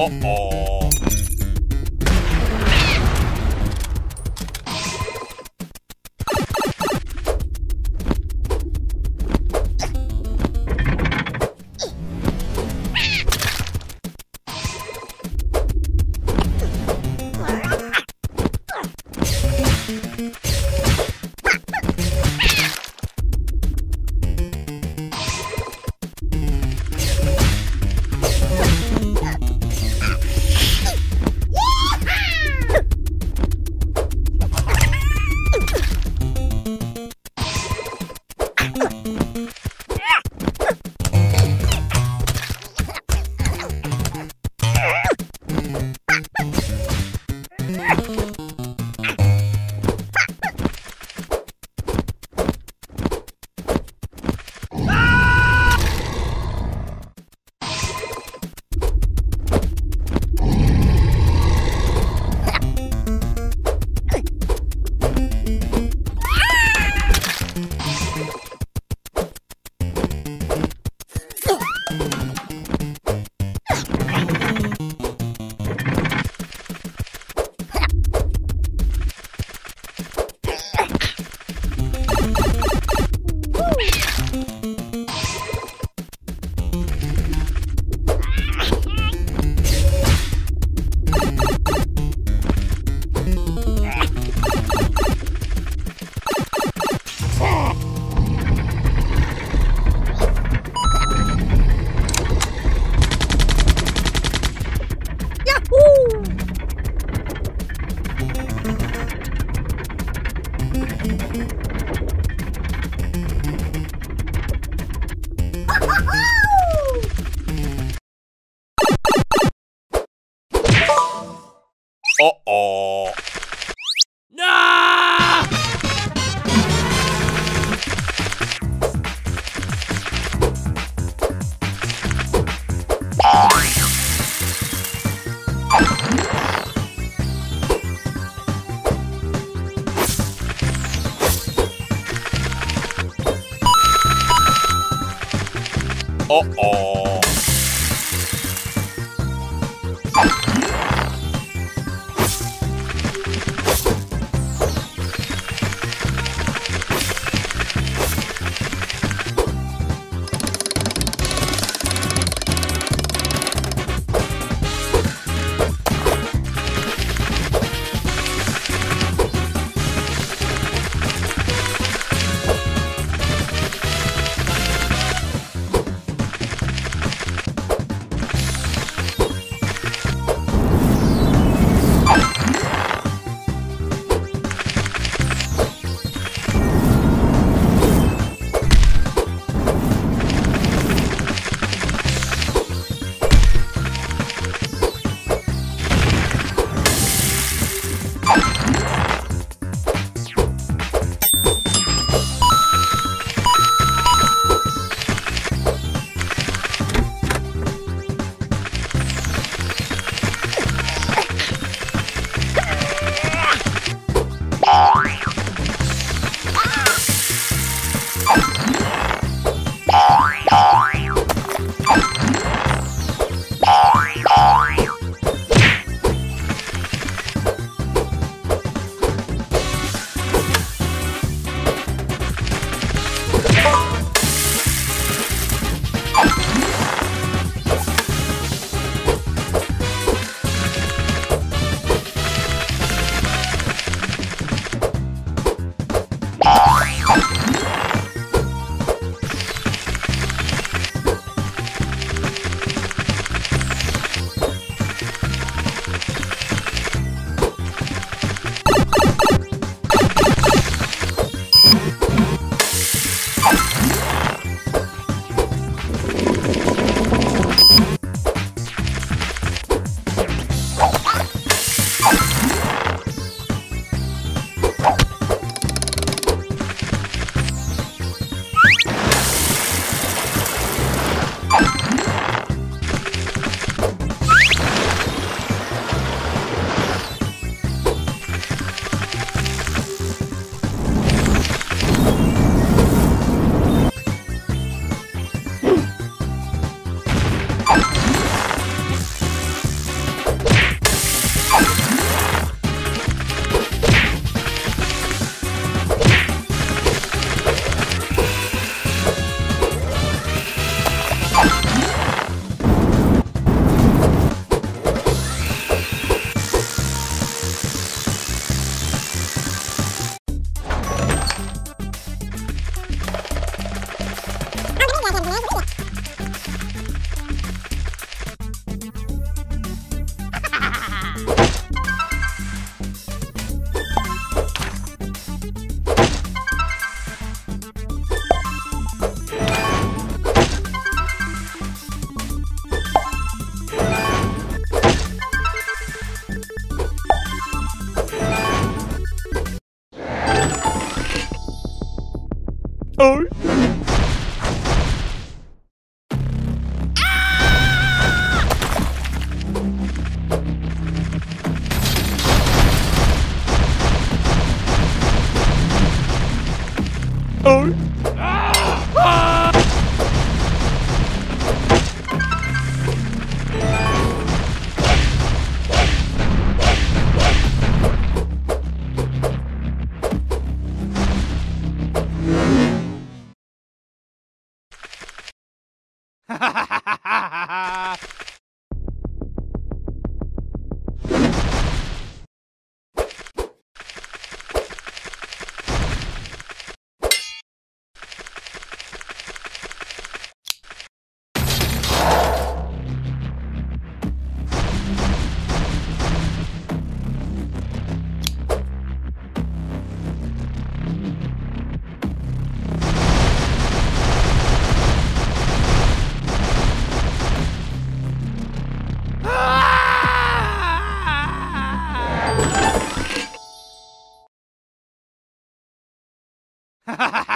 Uh-oh. Uh-oh. No! Uh-oh. you. Oh. Ha ha ha!